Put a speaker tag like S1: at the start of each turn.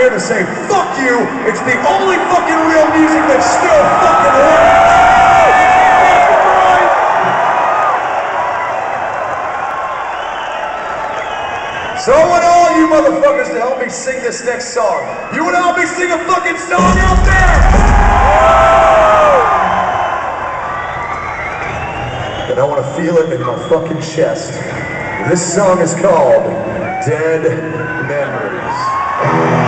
S1: here to say, fuck you, it's the only fucking real music that's still fucking works. So I want all you motherfuckers to help me sing this next song. You want to help me sing a fucking song out there? And I want to feel it in my fucking chest. This song is called Dead Memories.